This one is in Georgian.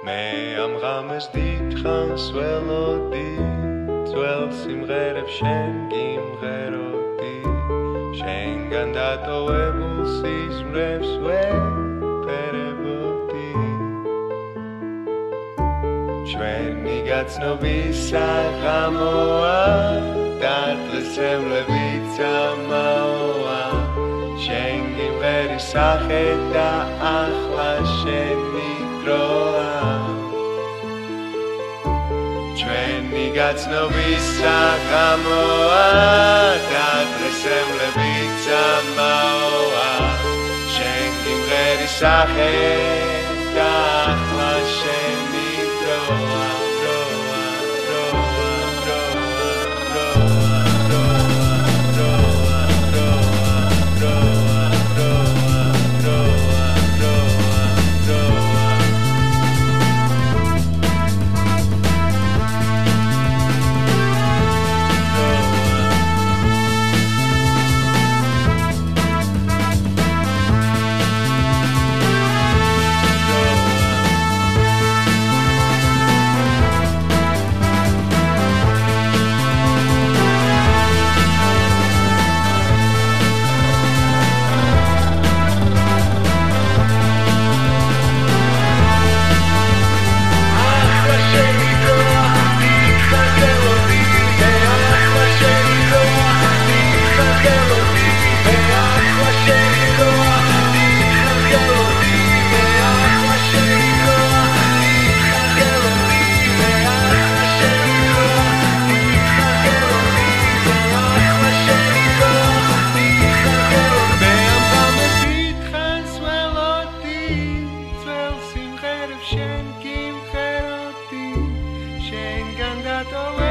მე ამ ღამეს დიდხანს ველოდი ძველ სიმღერებს შენ გიმღეროდი შენგან დატოვებულ სიზმრებს ვეფერებოდი ჩვენი გაცნობის საღამოა დაწესებლებიც ამაოა. შენ გიმღერის სახე და ახლა გაცნობის საღამოა და დრესემლებიც ამაოა შენ გიმღერის სახე not a